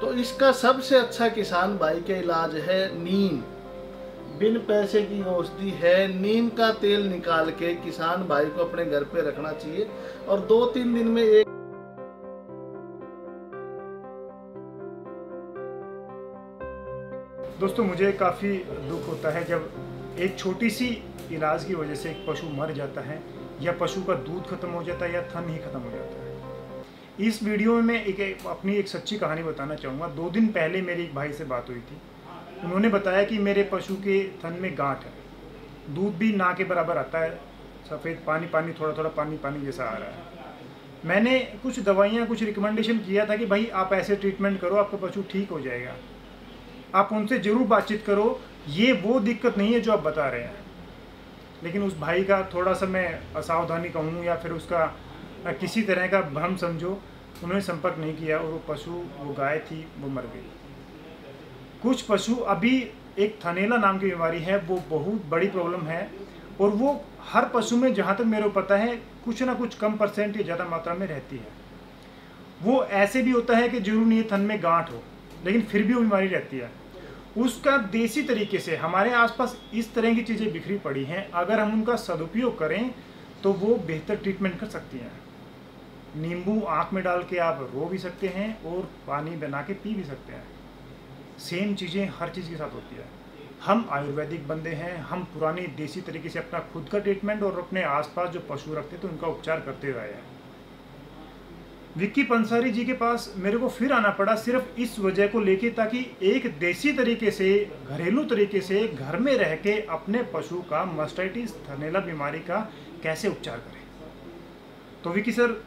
तो इसका सबसे अच्छा किसान भाई का इलाज है नीम। बिन पैसे की औषधि है, नीम का तेल निकाल के किसान भाई को अपने घर पे रखना चाहिए और दो तीन दिन में एक दोस्तों, मुझे काफ़ी दुख होता है जब एक छोटी सी इलाज की वजह से एक पशु मर जाता है या पशु का दूध खत्म हो जाता है या थन ही खत्म हो जाता है। इस वीडियो में मैं एक, अपनी एक सच्ची कहानी बताना चाहूँगा। दो दिन पहले मेरे एक भाई से बात हुई थी। उन्होंने बताया कि मेरे पशु के थन में गांठ है। दूध भी ना के बराबर आता है। सफ़ेद पानी पानी थोड़ा थोड़ा पानी पानी जैसा आ रहा है। मैंने कुछ दवाइयाँ कुछ रिकमेंडेशन किया था कि भाई आप ऐसे ट्रीटमेंट करो आपका पशु ठीक हो जाएगा। आप उनसे ज़रूर बातचीत करो। ये वो दिक्कत नहीं है जो आप बता रहे हैं। लेकिन उस भाई का थोड़ा सा मैं असावधानी कहूँ या फिर उसका किसी तरह का भ्रम समझो। उन्होंने संपर्क नहीं किया और वो पशु, वो गाय थी, वो मर गई। कुछ पशु अभी एक थनेला नाम की बीमारी है, वो बहुत बड़ी प्रॉब्लम है और वो हर पशु में जहाँ तक मेरे को पता है, कुछ ना कुछ कम परसेंट या ज़्यादा मात्रा में रहती है। वो ऐसे भी होता है कि ज़रूर नहीं थन में गांठ हो, लेकिन फिर भी वो बीमारी रहती है। उसका देसी तरीके से हमारे आसपास इस तरह की चीज़ें बिखरी पड़ी हैं, अगर हम उनका सदुपयोग करें तो वो बेहतर ट्रीटमेंट कर सकती हैं। नींबू आँख में डाल के आप रो भी सकते हैं और पानी बना के पी भी सकते हैं। सेम चीज़ें हर चीज़ के साथ होती है। हम आयुर्वेदिक बंदे हैं, हम पुरानी देसी तरीके से अपना खुद का ट्रीटमेंट और अपने आसपास जो पशु रखते तो उनका उपचार करते रहे हैं। विक्की पंसारी जी के पास मेरे को फिर आना पड़ा सिर्फ़ इस वजह को लेके ताकि एक देसी तरीके से, घरेलू तरीके से घर में रह के अपने पशु का मस्टाइटिस थनेला बीमारी का कैसे उपचार करें। तो विक्की सर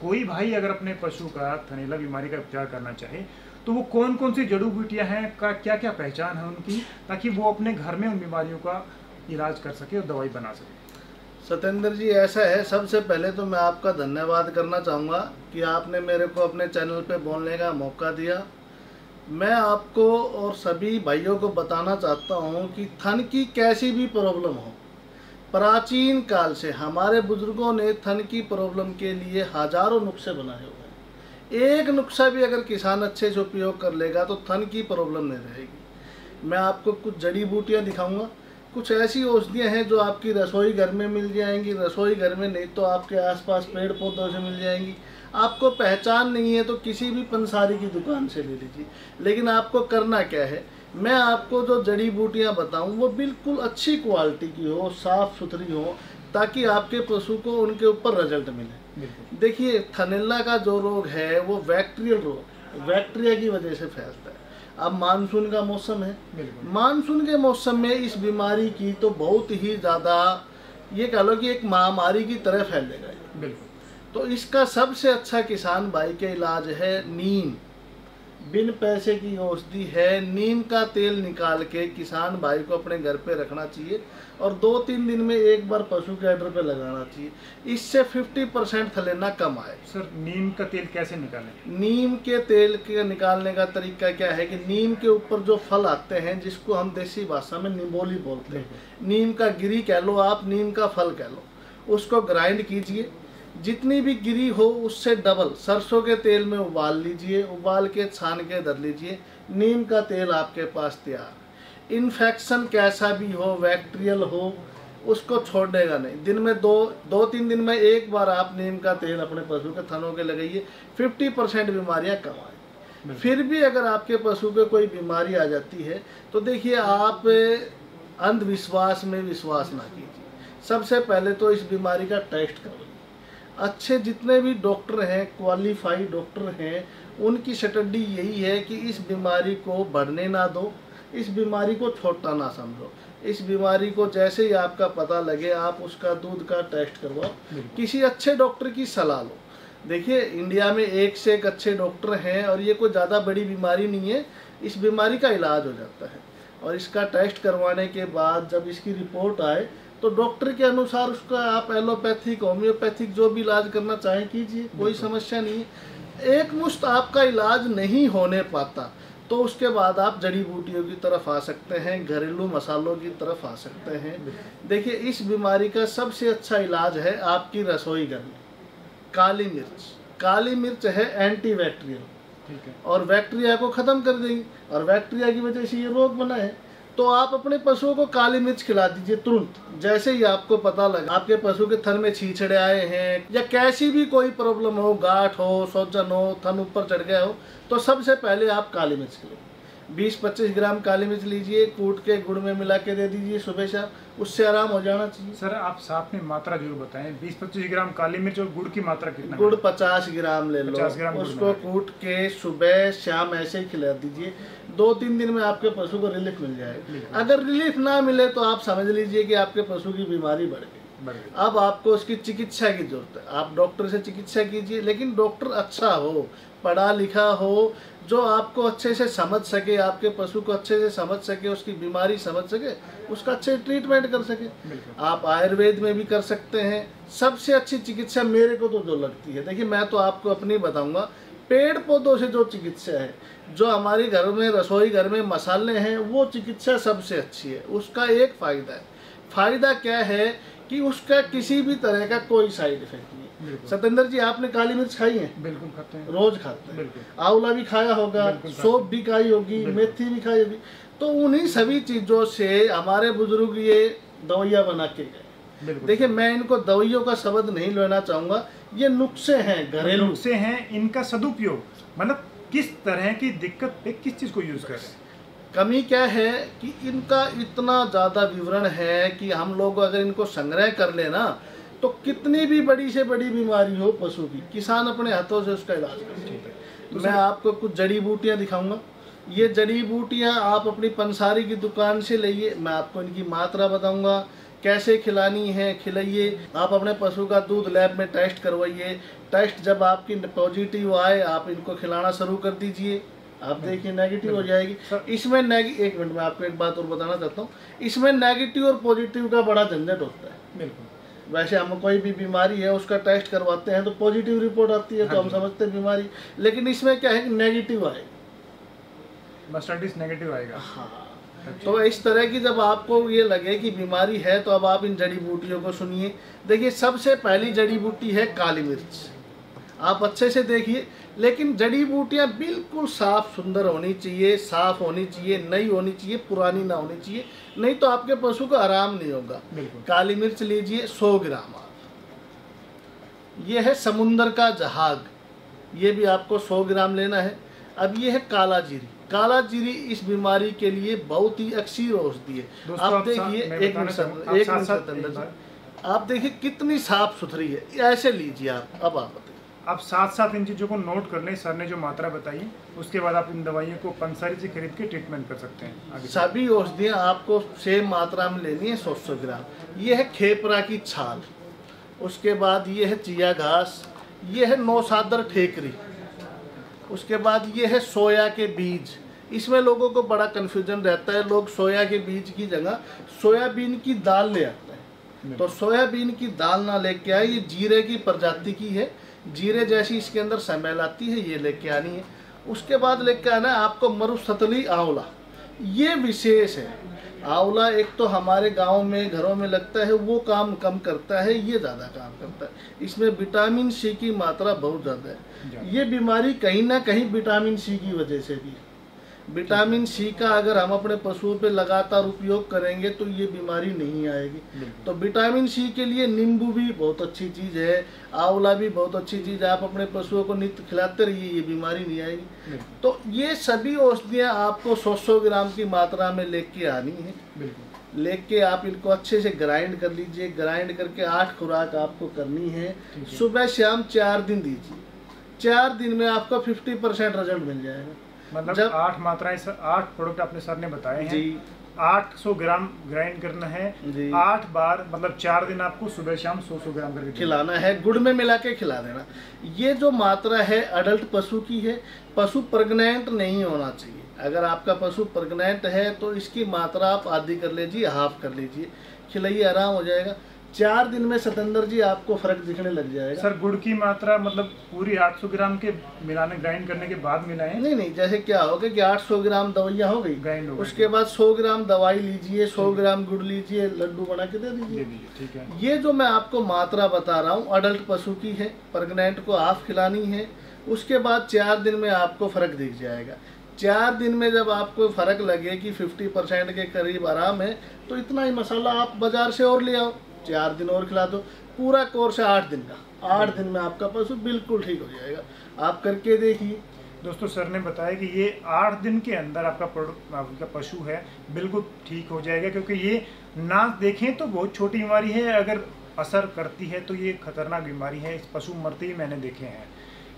कोई भाई अगर अपने पशु का, थनेला, बीमारी का उपचार करना चाहे तो वो कौन कौन सी जड़ू बूटियाँ हैं, का क्या क्या पहचान है उनकी, ताकि वो अपने घर में उन बीमारियों का इलाज कर सके और दवाई बना सके? सत्येंद्र जी, ऐसा है, सबसे पहले तो मैं आपका धन्यवाद करना चाहूँगा कि आपने मेरे को अपने चैनल पे बोलने का मौका दिया। मैं आपको और सभी भाइयों को बताना चाहता हूँ कि थन की कैसी भी प्रॉब्लम हो प्राचीन काल से हमारे बुज़ुर्गों ने थन की प्रॉब्लम के लिए हज़ारों नुस्खे बनाए हुए हैं। एक नुस्खा भी अगर किसान अच्छे से उपयोग कर लेगा तो थन की प्रॉब्लम नहीं रहेगी। मैं आपको कुछ जड़ी बूटियाँ दिखाऊँगा। कुछ ऐसी औषधियाँ हैं जो आपकी रसोई घर में मिल जाएँगी। रसोई घर में नहीं तो आपके आसपास पेड़ पौधों से मिल जाएँगी। आपको पहचान नहीं है तो किसी भी पंसारी की दुकान से ले लीजिए। लेकिन आपको करना क्या है? मैं आपको जो जड़ी बूटियाँ बताऊँ वो बिल्कुल अच्छी क्वालिटी की हो साफ़ सुथरी हो ताकि आपके पशु को उनके ऊपर रिज़ल्ट मिले। देखिए थनेला का जो रोग है वो बैक्टीरियल रोग बैक्टीरिया की वजह से फैलता है। अब मानसून का मौसम है। मानसून के मौसम में इस बीमारी की तो बहुत ही ज़्यादा ये कह लो कि एक महामारी की तरह फैलेगा बिल्कुल। तो इसका सबसे अच्छा किसान भाई के इलाज है नीम। बिन पैसे की औषधि है नीम का तेल निकाल के किसान भाई को अपने घर पे रखना चाहिए और दो तीन दिन में एक बार पशु के आर्डर पे लगाना चाहिए। इससे 50 परसेंट थलेना कम आए। सर नीम का तेल कैसे निकालें? नीम के तेल के निकालने का तरीका क्या है कि नीम के ऊपर जो फल आते हैं जिसको हम देसी भाषा में निम्बोली बोलते हैं नीम का गिरी कह लो आप नीम का फल कह लो उसको ग्राइंड कीजिए। जितनी भी गिरी हो उससे डबल। सरसों के तेल में उबाल लीजिए उबाल के छान के धर लीजिए। नीम का तेल आपके पास तैयार इन्फेक्शन कैसा भी हो बैक्टीरियल हो उसको छोड़ेगा नहीं। दिन में दो दो तीन दिन में एक बार आप नीम का तेल अपने पशु के थनों के लगाइए। फिफ्टी परसेंट बीमारियाँ कम आए फिर भी अगर आपके पशु के कोई बीमारी आ जाती है तो देखिए आप अंधविश्वास में विश्वास ना कीजिए। सबसे पहले तो इस बीमारी का टेस्ट करो। अच्छे जितने भी डॉक्टर हैं क्वालिफाइड डॉक्टर हैं उनकी स्टडी यही है कि इस बीमारी को बढ़ने ना दो इस बीमारी को छोटा ना समझो। इस बीमारी को जैसे ही आपका पता लगे आप उसका दूध का टेस्ट करवाओ। किसी अच्छे डॉक्टर की सलाह लो। देखिए इंडिया में एक से एक अच्छे डॉक्टर हैं और ये कोई ज़्यादा बड़ी बीमारी नहीं है इस बीमारी का इलाज हो जाता है। और इसका टेस्ट करवाने के बाद जब इसकी रिपोर्ट आए तो डॉक्टर के अनुसार उसका आप एलोपैथिक होम्योपैथिक जो भी इलाज करना चाहें कीजिए कोई समस्या नहीं। है एक मुश्त आपका इलाज नहीं होने पाता तो उसके बाद आप जड़ी बूटियों की तरफ़ आ सकते हैं घरेलू मसालों की तरफ़ आ सकते हैं। देखिए इस बीमारी का सबसे अच्छा इलाज है आपकी रसोई घर में काली मिर्च। काली मिर्च है एंटी बैक्टीरियल ठीक है। और बैक्टीरिया को खत्म कर देगी और बैक्टीरिया की वजह से ये रोग बना है। तो आप अपने पशुओं को काली मिर्च खिला दीजिए तुरंत। जैसे ही आपको पता लगा, आपके पशु के थन में छीछड़े आए हैं, या कैसी भी कोई प्रॉब्लम हो, गांठ हो सोजन हो, थन ऊपर चढ़ गया हो तो सबसे पहले आप काली मिर्च खिलाइए। बीस पच्चीस ग्राम काली मिर्च लीजिए कूट के गुड़ में मिला के दे दीजिए सुबह शाम उससे आराम हो जाना चाहिए। सर आप साथ में मात्रा ज़रूर बताएँ। बीस पच्चीस ग्राम काली मिर्च और गुड़ की मात्रा कितना गुड़ है? पचास ग्राम ले लो। 50 ग्राम उसको कूट के सुबह शाम ऐसे ही खिला दीजिए। दो तीन दिन में आपके पशु को रिलीफ मिल जाएगा अगर रिलीफ ना मिले तो आप समझ लीजिए कि आपके पशु की बीमारी बढ़ गई। अब आपको उसकी चिकित्सा की ज़रूरत है। आप डॉक्टर से चिकित्सा कीजिए लेकिन डॉक्टर अच्छा हो पढ़ा लिखा हो जो आपको अच्छे से समझ सके आपके पशु को अच्छे से समझ सके उसकी बीमारी समझ सके उसका अच्छे ट्रीटमेंट कर सके। आप आयुर्वेद में भी कर सकते हैं। सबसे अच्छी चिकित्सा मेरे को तो जो लगती है। देखिए मैं तो आपको अपनी बताऊँगा पेड़ पौधों से जो चिकित्सा है जो हमारे घर में रसोई घर में मसाले हैं वो चिकित्सा सबसे अच्छी है। उसका एक फ़ायदा है। फ़ायदा क्या है कि उसका किसी भी तरह का कोई साइड इफ़ेक्ट नहीं है सतेंद्र जी आपने काली मिर्च खाई है? बिल्कुल खाते हैं। रोज खाते हैं। आंवला भी खाया होगा सोप भी खाई होगी मेथी भी खाई होगी। तो उन्हीं सभी चीज़ों से हमारे बुज़ुर्ग ये दवाइयाँ बना के गए। देखिए मैं इनको दवाइयों का शब्द नहीं लेना चाहूँगा। ये नुस्खे हैं घरेलू। नुस्खे हैं इनका सदुपयोग मतलब किस तरह की दिक्कत पे किस चीज़ को यूज़ कर कमी क्या है कि इनका इतना ज़्यादा विवरण है कि हम लोग अगर इनको संग्रह कर लेना तो कितनी भी बड़ी से बड़ी बीमारी हो पशु की किसान अपने हाथों से उसका इलाज कर सकते हैं। मैं आपको कुछ जड़ी बूटियाँ दिखाऊँगा। ये जड़ी बूटियाँ आप अपनी पंसारी की दुकान से लाइए मैं आपको इनकी मात्रा बताऊँगा। कैसे खिलानी है खिलाइए। आप अपने पशु का दूध लैब में टेस्ट करवाइए। टेस्ट जब आपकी पॉजिटिव आए आप इनको खिलाना शुरू कर दीजिए। आप देखिए नेगेटिव हो जाएगी। इसमें नेगे एक मिनट में आपको एक बात और बताना चाहता हूँ। इसमें नेगेटिव और पॉजिटिव का बड़ा झंझट होता है। बिल्कुल। वैसे हम कोई भी बीमारी है उसका टेस्ट करवाते हैं तो पॉजिटिव रिपोर्ट आती है तो हाँ हम समझते हैं बीमारी। लेकिन इसमें क्या है कि नेगेटिव आए मस्टर्डिस नेगेटिव आएगा। हाँ। तो इस तरह की जब आपको ये लगे कि बीमारी है तो अब आप इन जड़ी बूटियों को सुनिए। देखिए सबसे पहली जड़ी बूटी है काली मिर्च। आप अच्छे से देखिए लेकिन जड़ी बूटियाँ बिल्कुल साफ़ सुंदर होनी चाहिए साफ़ होनी चाहिए नई होनी चाहिए पुरानी ना होनी चाहिए नहीं तो आपके पशु को आराम नहीं होगा। काली मिर्च लीजिए सौ ग्राम आप। ये है समुंदर का जहाग। ये भी आपको सौ ग्राम लेना है। अब ये है काला जीरी। काला जीरी इस बीमारी के लिए बहुत ही अक्सर औषधि है। आप देखिए एक मिनट एक मिनट आप देखिए कितनी साफ़ सुथरी है। ऐसे लीजिए आप। अब आप आप साथ साथ इन चीज़ों को नोट कर लें सर ने जो मात्रा बताई उसके बाद आप इन दवाइयों को पंसारी से खरीद के ट्रीटमेंट कर सकते हैं। आगे सभी औषधियाँ आपको सेम मात्रा में लेनी है सौ सौ ग्राम। ये है खेपरा की छाल। उसके बाद ये है चिया घास। ये है नौसादर ठेकरी। उसके बाद ये है सोया के बीज। इसमें लोगों को बड़ा कन्फ्यूज़न रहता है। लोग सोया के बीज की जगह सोयाबीन की दाल ले आते हैं। तो सोयाबीन की दाल ना लेके आए ये जीरे की प्रजाति की है। जीरे जैसी इसके अंदर समैल आती है ये लेके आनी है। उसके बाद लेके आना है आपको मरुस्थली आंवला। ये विशेष है। आंवला एक तो हमारे गाँव में घरों में लगता है वो काम कम करता है ये ज़्यादा काम करता है। इसमें विटामिन सी की मात्रा बहुत ज़्यादा है। ये बीमारी कहीं ना कहीं विटामिन सी की वजह से भी है। विटामिन सी का अगर हम अपने पशुओं पे लगातार उपयोग करेंगे तो ये बीमारी नहीं आएगी। तो विटामिन सी के लिए नींबू भी बहुत अच्छी चीज़ है आंवला भी बहुत अच्छी चीज़ है आप अपने पशुओं को नित्य खिलाते रहिए ये बीमारी नहीं आएगी। तो ये सभी औषधियाँ आपको सौ सौ ग्राम की मात्रा में लेके आनी है। लेके आप इनको अच्छे से ग्राइंड कर लीजिए ग्राइंड करके आठ खुराक आपको करनी है। सुबह शाम चार दिन दीजिए। चार दिन में आपको फिफ्टी परसेंट रिज़ल्ट मिल जाएगा। मतलब जब- आठ मात्राएँ आठ प्रोडक्ट आपने सर ने बताए हैं। जी। आठ सौ ग्राम ग्राइंड करना है। आठ बार मतलब चार दिन आपको सुबह शाम सौ सौ ग्राम करके खिलाना है गुड़ में मिला के खिला देना। ये जो मात्रा है अडल्ट पशु की है पशु प्रेग्नेंट नहीं होना चाहिए। अगर आपका पशु प्रेग्नेंट है तो इसकी मात्रा आप आधी कर लीजिए हाफ़ कर लीजिए। खिलाइए आराम हो जाएगा। चार दिन में सतेंद्र जी आपको फ़र्क दिखने लग जाएगा। सर गुड़ की मात्रा मतलब पूरी 800 ग्राम के मिलाने ग्राइंड करने के बाद मिलाएँ? नहीं नहीं जैसे क्या होगा कि 800 ग्राम दवाइयाँ हो गई। ग्राइंड हो गई। उसके बाद 100 ग्राम दवाई लीजिए 100 ग्राम गुड़ लीजिए लड्डू बना के दे दीजिए। ठीक है। ये जो मैं आपको मात्रा बता रहा हूँ अडल्ट पशु की है प्रेग्नेंट को हाफ़ खिलानी है उसके बाद चार दिन में आपको फ़र्क दिख जाएगा। चार दिन में जब आपको फ़र्क लगे कि 50 परसेंट के करीब आराम है तो इतना ही मसाला आप बाज़ार से और ले आओ। चार दिन और खिला दो। पूरा कोर्स है आठ दिन का। आठ दिन में आपका पशु बिल्कुल ठीक हो जाएगा। आप करके देखिए। दोस्तों, सर ने बताया कि ये आठ दिन के अंदर आपका आपका पशु है, बिल्कुल ठीक हो जाएगा, क्योंकि ये ना देखें तो बहुत छोटी बीमारी है। अगर असर करती है तो ये खतरनाक बीमारी है। इस पशु मरते ही मैंने देखे हैं।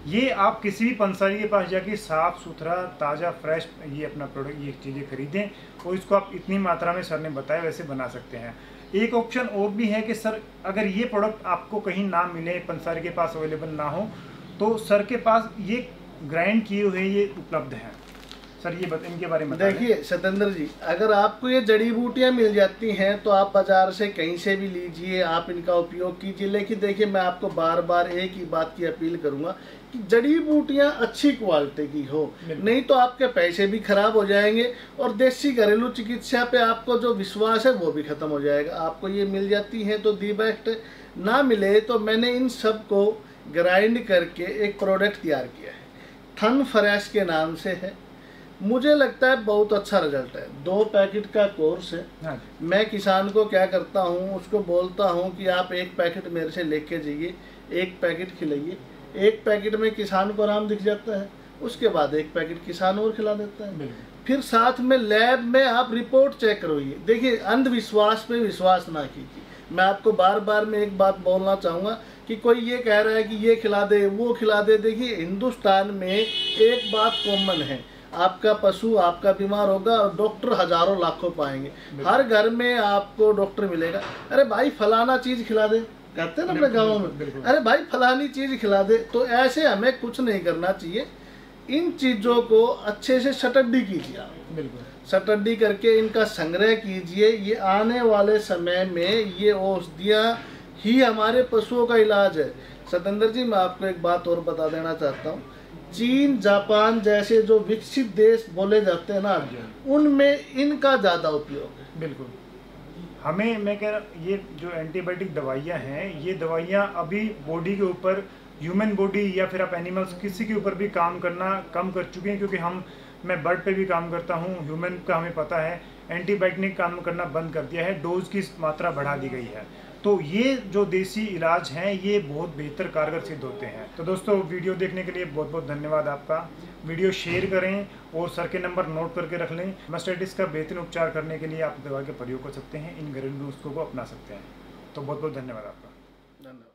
ये आप किसी भी पंसारी के पास जाके साफ़ सुथरा, ताज़ा, फ्रेश ये अपना प्रोडक्ट, ये चीज़ें खरीदें और इसको आप इतनी मात्रा में सर ने बताया, वैसे बना सकते हैं। एक ऑप्शन और भी है कि सर अगर ये प्रोडक्ट आपको कहीं ना मिले पंसारी के पास अवेलेबल ना हो तो सर के पास ये ग्राइंड किए हुए ये उपलब्ध हैं। सर ये बत, इनके बारे में देखिए सतेंद्र जी अगर आपको ये जड़ी बूटियाँ मिल जाती हैं तो आप बाज़ार से कहीं से भी लीजिए आप इनका उपयोग कीजिए। लेकिन देखिए मैं आपको बार बार एक ही बात की अपील करूँगा कि जड़ी बूटियाँ अच्छी क्वालिटी की हो। नहीं तो आपके पैसे भी खराब हो जाएँगे और देसी घरेलू चिकित्सा पे आपको जो विश्वास है वो भी खत्म हो जाएगा। आपको ये मिल जाती है तो दी बेस्ट। ना मिले तो मैंने इन सबको ग्राइंड करके एक प्रोडक्ट तैयार किया है। थन फ्रेश के नाम से है। मुझे लगता है बहुत अच्छा रिज़ल्ट है। दो पैकेट का कोर्स है। हाँ मैं किसान को क्या करता हूँ उसको बोलता हूँ कि आप एक पैकेट मेरे से लेके जाइए एक पैकेट खिलाइए। एक पैकेट में किसान को आराम दिख जाता है। उसके बाद एक पैकेट किसान और खिला देता है। फिर साथ में लैब में आप रिपोर्ट चेक करोइए। देखिए अंधविश्वास पे विश्वास ना कीजिए। मैं आपको बार बार में एक बात बोलना चाहूँगा कि कोई ये कह रहा है कि ये खिला दे वो खिला दे। देखिए हिंदुस्तान में एक बात कॉमन है। आपका पशु आपका बीमार होगा और डॉक्टर हज़ारों लाखों पाएँगे। हर घर में आपको डॉक्टर मिलेगा। अरे भाई फलाना चीज़ खिला दे कहते हैं ना अपने गाँव में। अरे भाई फलानी चीज़ खिला दे तो ऐसे हमें कुछ नहीं करना चाहिए। इन चीज़ों को अच्छे से सटड्डी कीजिए आप। सटड्डी करके इनका संग्रह कीजिए। ये आने वाले समय में ये औषधियाँ ही हमारे पशुओं का इलाज है। सतेंद्र जी मैं आपको एक बात और बता देना चाहता हूँ। चीन, जापान जैसे जो विकसित देश बोले जाते हैं ना, उनमें इनका ज़्यादा उपयोग है। बिल्कुल। हमें, मैं कह रहा, ये जो एंटीबायोटिक दवाइयाँ हैं, ये दवाइयाँ अभी बॉडी के ऊपर, ह्यूमन बॉडी या फिर आप एनिमल्स किसी के ऊपर भी काम करना कम कर चुके हैं, क्योंकि हम, मैं बर्ड पे भी काम करता हूँ, ह्यूमन का हमें पता है, एंटीबायोटिक काम करना बंद कर दिया है, डोज की मात्रा बढ़ा दी गई है। तो ये जो देसी इलाज हैं, ये बहुत बेहतर कारगर सिद्ध होते हैं। तो दोस्तों, वीडियो देखने के लिए बहुत बहुत धन्यवाद आपका। वीडियो शेयर करें और सर के नंबर नोट करके रख लें। मस्टाइटिस का बेहतरीन उपचार करने के लिए आप दवा के प्रयोग कर सकते हैं। इन घरेलू नुस्खों को अपना सकते हैं। तो बहुत बहुत धन्यवाद आपका। धन्यवाद।